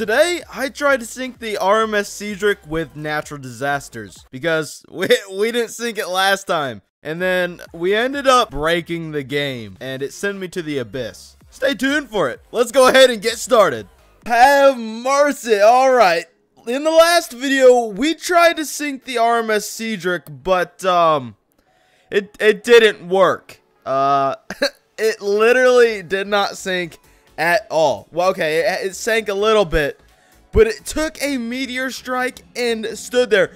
Today, I tried to sink the RMS Cedric with natural disasters because we, we didn't sink it last time. And then we ended up breaking the game and it sent me to the abyss. Stay tuned for it. Let's go ahead and get started. Have mercy. All right. In the last video, we tried to sink the RMS Cedric, but um, it, it didn't work. Uh, it literally did not sink at all. Well, okay, it, it sank a little bit, but it took a meteor strike and stood there.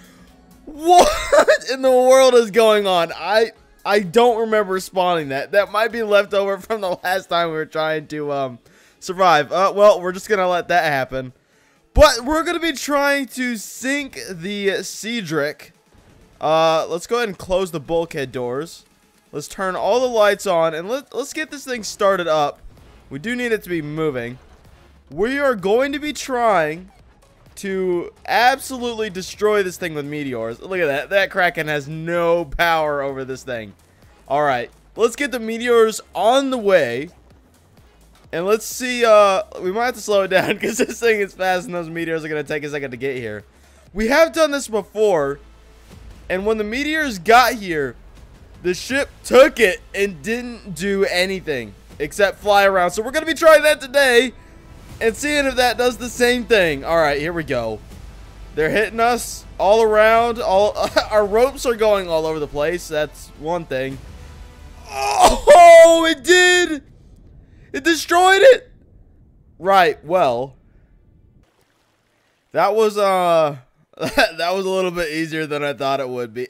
What in the world is going on? I I don't remember spawning that. That might be left over from the last time we were trying to um survive. Uh, well, we're just gonna let that happen. But we're gonna be trying to sink the Cedric. Uh, let's go ahead and close the bulkhead doors. Let's turn all the lights on and let, let's get this thing started up. We do need it to be moving. We are going to be trying to absolutely destroy this thing with meteors. Look at that. That Kraken has no power over this thing. Alright. Let's get the meteors on the way. And let's see, uh, we might have to slow it down because this thing is fast and those meteors are going to take a second to get here. We have done this before. And when the meteors got here, the ship took it and didn't do anything except fly around. So we're going to be trying that today and seeing if that does the same thing. All right, here we go. They're hitting us all around. All Our ropes are going all over the place. That's one thing. Oh, it did. It destroyed it. Right, well. That was, uh, that was a little bit easier than I thought it would be.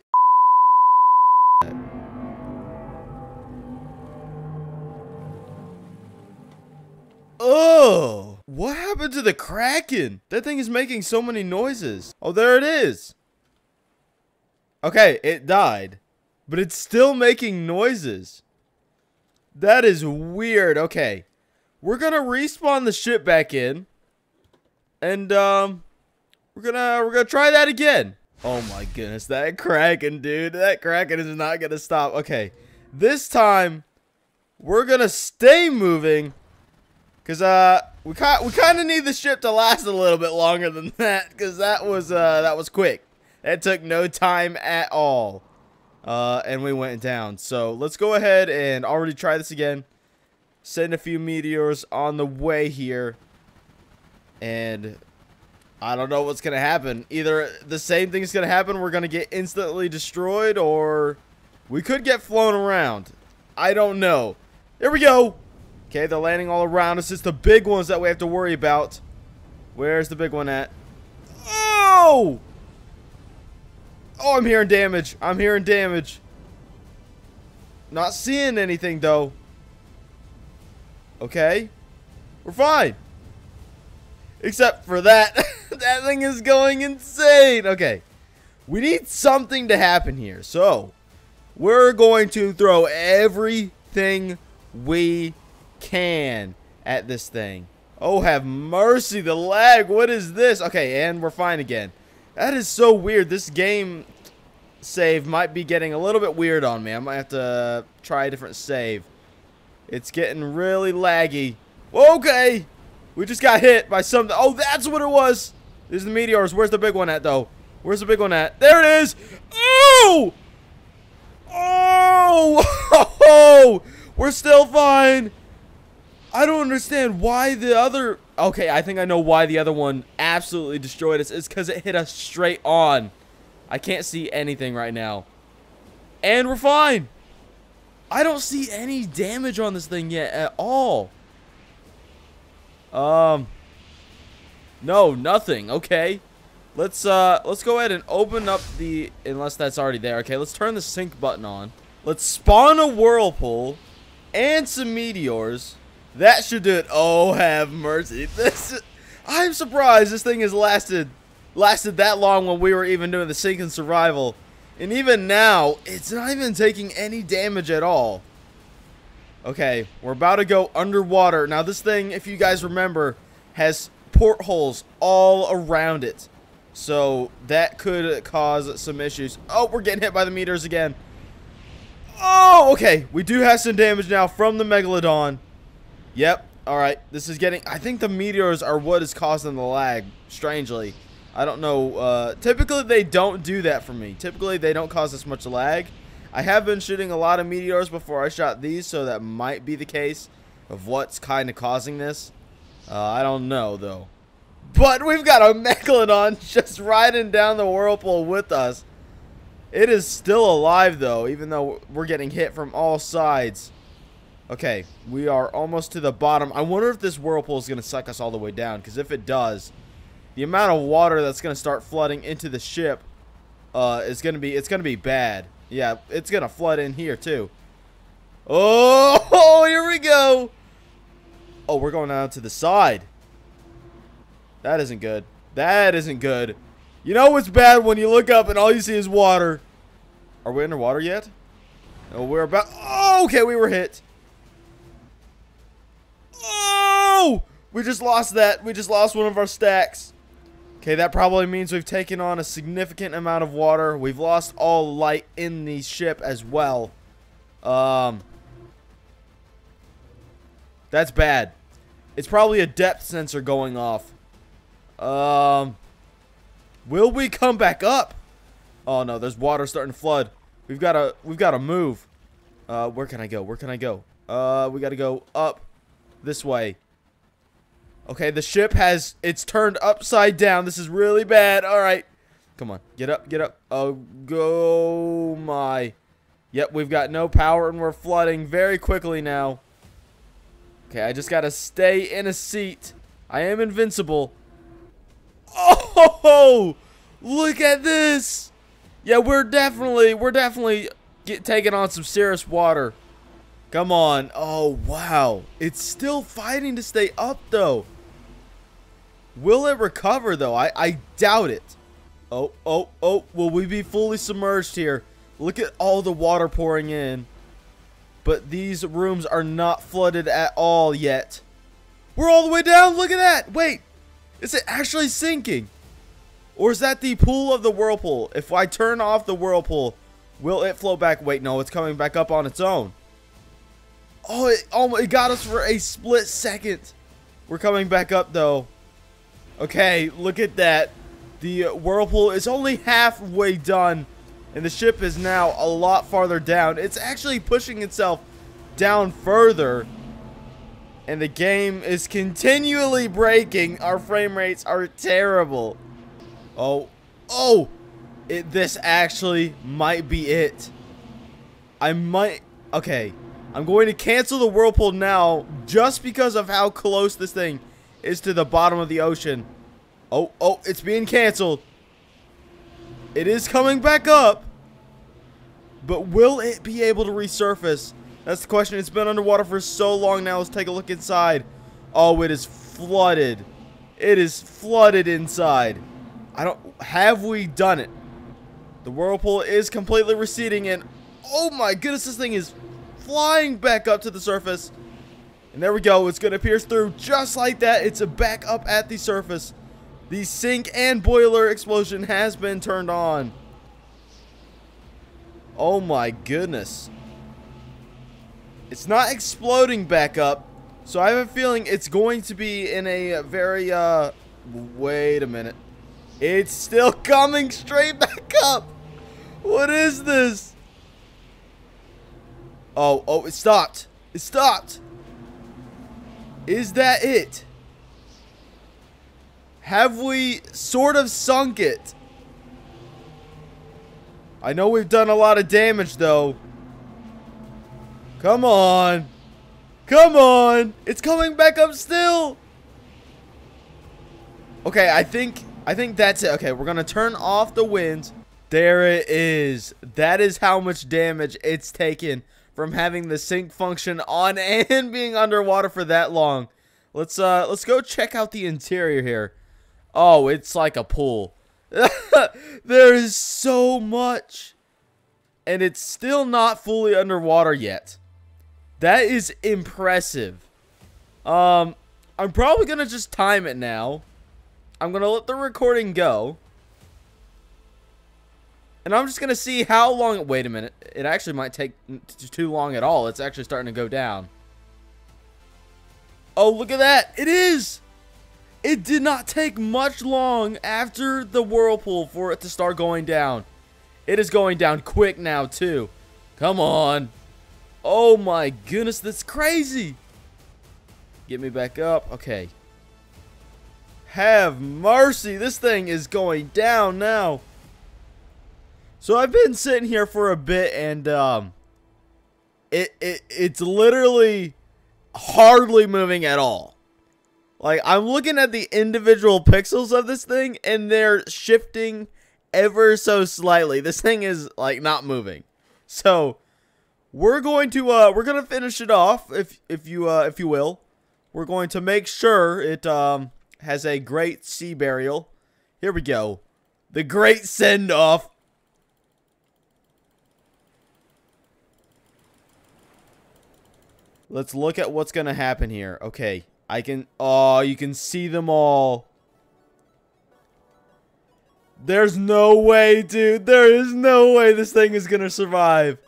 Oh, what happened to the Kraken? That thing is making so many noises. Oh, there it is. Okay, it died, but it's still making noises. That is weird. Okay, we're gonna respawn the ship back in, and um, we're gonna we're gonna try that again. Oh my goodness, that Kraken, dude, that Kraken is not gonna stop. Okay, this time we're gonna stay moving Cause uh, we kind we kind of need the ship to last a little bit longer than that. Cause that was uh that was quick. That took no time at all. Uh, and we went down. So let's go ahead and already try this again. Send a few meteors on the way here. And I don't know what's gonna happen. Either the same thing's gonna happen, we're gonna get instantly destroyed, or we could get flown around. I don't know. Here we go. Okay, they're landing all around us. It's the big ones that we have to worry about. Where's the big one at? Oh! Oh, I'm hearing damage. I'm hearing damage. Not seeing anything, though. Okay. We're fine. Except for that. that thing is going insane. Okay. We need something to happen here. So, we're going to throw everything we can at this thing. Oh, have mercy, the lag. What is this? Okay, and we're fine again. That is so weird. This game save might be getting a little bit weird on me. I might have to try a different save. It's getting really laggy. Okay. We just got hit by something. Oh, that's what it was. There's the meteors. Where's the big one at, though? Where's the big one at? There it is. Oh! Oh! We're still fine. I don't understand why the other... Okay, I think I know why the other one absolutely destroyed us. It's because it hit us straight on. I can't see anything right now. And we're fine. I don't see any damage on this thing yet at all. Um... No, nothing. Okay. Let's uh let's go ahead and open up the unless that's already there. Okay, let's turn the sink button on. Let's spawn a whirlpool and some meteors. That should do it. Oh, have mercy. This, I'm surprised this thing has lasted lasted that long when we were even doing the sink and survival. And even now, it's not even taking any damage at all. Okay, we're about to go underwater. Now, this thing, if you guys remember, has portholes all around it. So, that could cause some issues. Oh, we're getting hit by the meteors again. Oh, okay. We do have some damage now from the Megalodon. Yep. All right, this is getting. I think the meteors are what is causing the lag. Strangely, I don't know. Uh, typically, they don't do that for me. Typically, they don't cause this much lag. I have been shooting a lot of meteors before I shot these, so that might be the case of what's kind of causing this. Uh, I don't know though. But we've got a Megalodon just riding down the whirlpool with us. It is still alive though, even though we're getting hit from all sides. Okay, we are almost to the bottom. I wonder if this whirlpool is going to suck us all the way down. Because if it does, the amount of water that's going to start flooding into the ship uh, is going to be, it's going to be bad. Yeah, it's going to flood in here too. Oh, here we go. Oh, we're going down to the side. That isn't good. That isn't good. You know what's bad when you look up and all you see is water. Are we underwater yet? Oh, we're about... Oh, okay, we were hit. We just lost that. We just lost one of our stacks. Okay, that probably means we've taken on a significant amount of water. We've lost all light in the ship as well. Um, that's bad. It's probably a depth sensor going off. Um, will we come back up? Oh no, there's water starting to flood. We've got to, we've got to move. Uh, where can I go? Where can I go? Uh, we got to go up this way. Okay, the ship has, it's turned upside down. This is really bad. All right. Come on, get up, get up. Oh, go my. Yep, we've got no power and we're flooding very quickly now. Okay, I just got to stay in a seat. I am invincible. Oh, look at this. Yeah, we're definitely, we're definitely get, taking on some serious water. Come on. Oh, wow. It's still fighting to stay up, though. Will it recover, though? I, I doubt it. Oh, oh, oh. Will we be fully submerged here? Look at all the water pouring in. But these rooms are not flooded at all yet. We're all the way down. Look at that. Wait. Is it actually sinking? Or is that the pool of the whirlpool? If I turn off the whirlpool, will it flow back? Wait, no. It's coming back up on its own. Oh, it, oh, it got us for a split second. We're coming back up, though. Okay, look at that. The whirlpool is only halfway done. And the ship is now a lot farther down. It's actually pushing itself down further. And the game is continually breaking. Our frame rates are terrible. Oh. Oh! It, this actually might be it. I might... Okay. I'm going to cancel the whirlpool now just because of how close this thing is to the bottom of the ocean. Oh, oh, it's being canceled. It is coming back up. But will it be able to resurface? That's the question. It's been underwater for so long now. Let's take a look inside. Oh, it is flooded. It is flooded inside. I don't... Have we done it? The whirlpool is completely receding and... Oh my goodness, this thing is flying back up to the surface. And there we go. It's going to pierce through just like that. It's back up at the surface. The sink and boiler explosion has been turned on. Oh my goodness. It's not exploding back up. So I have a feeling it's going to be in a very, uh... Wait a minute. It's still coming straight back up. What is this? Oh, oh, it stopped. It stopped. Is that it? Have we sort of sunk it? I know we've done a lot of damage, though. Come on. Come on. It's coming back up still. Okay, I think I think that's it. Okay, we're going to turn off the winds. There it is. That is how much damage it's taken from having the sink function on and being underwater for that long. Let's uh let's go check out the interior here. Oh, it's like a pool. there is so much. And it's still not fully underwater yet. That is impressive. Um I'm probably going to just time it now. I'm going to let the recording go. And I'm just going to see how long... Wait a minute. It actually might take too long at all. It's actually starting to go down. Oh, look at that. It is. It did not take much long after the whirlpool for it to start going down. It is going down quick now, too. Come on. Oh my goodness, that's crazy. Get me back up. Okay. Have mercy. This thing is going down now. So I've been sitting here for a bit and um it, it it's literally hardly moving at all. Like I'm looking at the individual pixels of this thing and they're shifting ever so slightly. This thing is like not moving. So we're going to uh we're going to finish it off if if you uh if you will. We're going to make sure it um has a great sea burial. Here we go. The great send off. Let's look at what's going to happen here. Okay. I can... Oh, you can see them all. There's no way, dude. There is no way this thing is going to survive.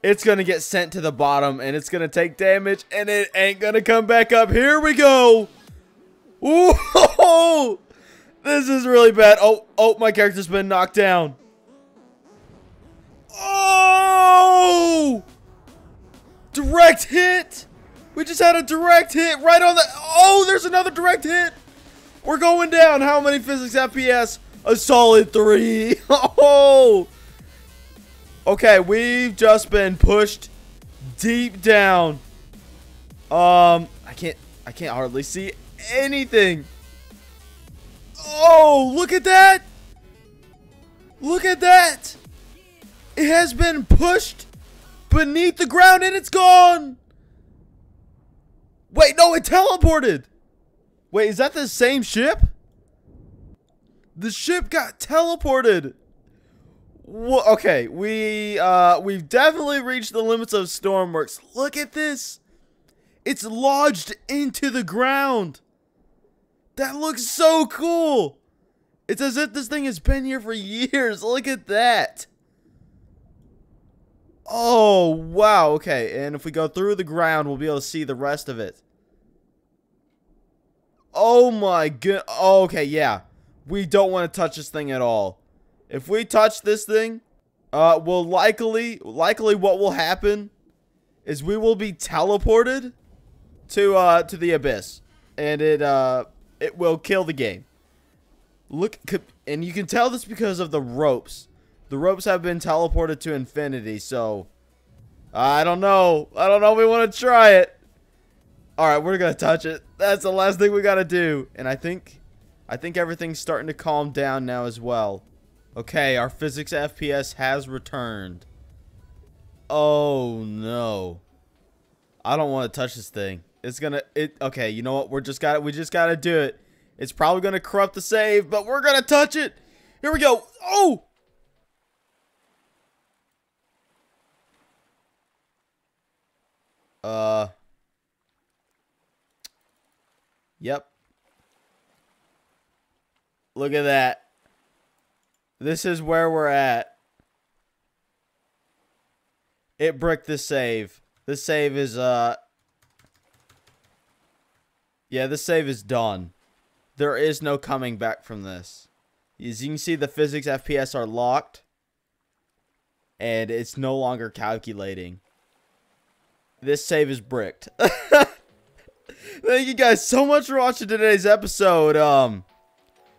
It's going to get sent to the bottom, and it's going to take damage, and it ain't going to come back up. Here we go. Ooh, this is really bad. Oh, oh, my character's been knocked down. Oh! Direct hit! We just had a direct hit right on the... Oh, there's another direct hit! We're going down. How many physics FPS? A solid three. Oh! Okay, we've just been pushed deep down. Um, I can't... I can't hardly see anything. Oh, look at that! Look at that! It has been pushed beneath the ground and it's gone! Wait, no, it teleported! Wait, is that the same ship? The ship got teleported! Well, okay, we, uh, we've definitely reached the limits of Stormworks. Look at this! It's lodged into the ground! That looks so cool! It's as if this thing has been here for years. Look at that! Oh, wow. Okay, and if we go through the ground, we'll be able to see the rest of it. Oh my god. Oh, okay, yeah. We don't want to touch this thing at all. If we touch this thing, uh, will likely, likely what will happen is we will be teleported to, uh, to the abyss. And it, uh, it will kill the game. Look, and you can tell this because of the ropes. The ropes have been teleported to infinity, so... I don't know. I don't know if we want to try it. Alright, we're going to touch it. That's the last thing we got to do. And I think... I think everything's starting to calm down now as well. Okay, our physics FPS has returned. Oh, no. I don't want to touch this thing. It's gonna... It. Okay, you know what? We're just gotta. We just got to do it. It's probably to corrupt the save, but we're to touch it. Here we go. Oh! Uh. Yep. Look at that. This is where we're at. It bricked the save. The save is, uh... Yeah, the save is done. There is no coming back from this. As you can see, the physics FPS are locked. And it's no longer calculating. This save is bricked. Thank you guys so much for watching today's episode. Um,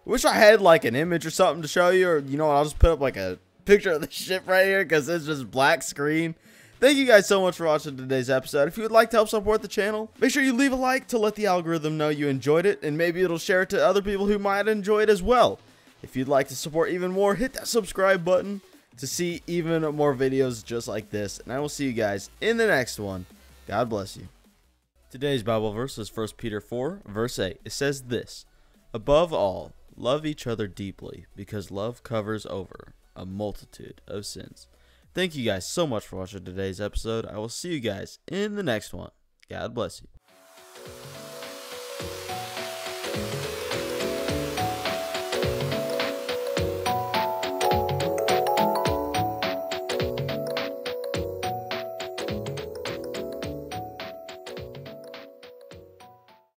wish I had like an image or something to show you, or you know what? I'll just put up like a picture of the ship right here because it's just black screen. Thank you guys so much for watching today's episode. If you would like to help support the channel, make sure you leave a like to let the algorithm know you enjoyed it, and maybe it'll share it to other people who might enjoy it as well. If you'd like to support even more, hit that subscribe button to see even more videos just like this, and I will see you guys in the next one. God bless you. Today's Bible verse is 1 Peter 4, verse 8. It says this Above all, love each other deeply, because love covers over a multitude of sins. Thank you guys so much for watching today's episode. I will see you guys in the next one. God bless you.